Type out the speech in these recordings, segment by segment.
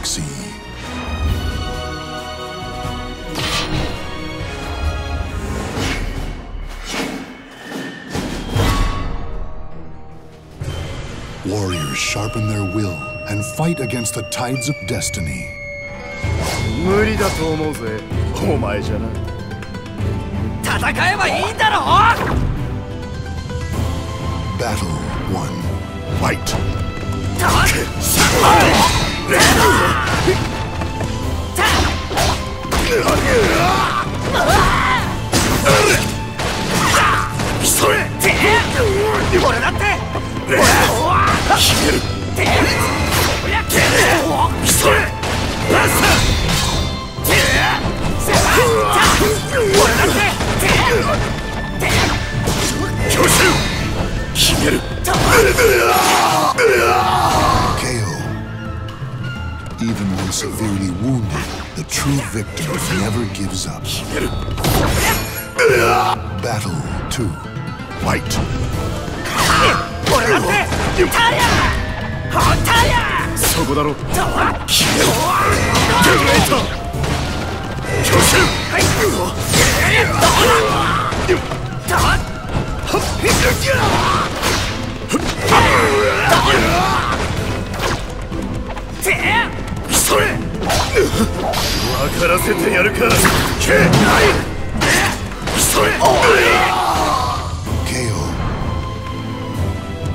galaxy. Warriors sharpen their will and fight against the tides of destiny. 無理だと思うぜお前じゃな戦えばいいんだろ Battle 1. Fight! Even when severely wounded, the true victor never gives up. Battle 2. Fight! 俺だってタリアタリアそこだろ。ドアキレグレート！巨神はいドアッピュてそれからせてやるかけないそれおい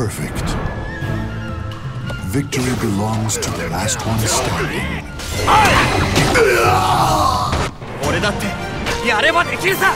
Perfect. Victory belongs to the last one standing. 俺だってやればできるさ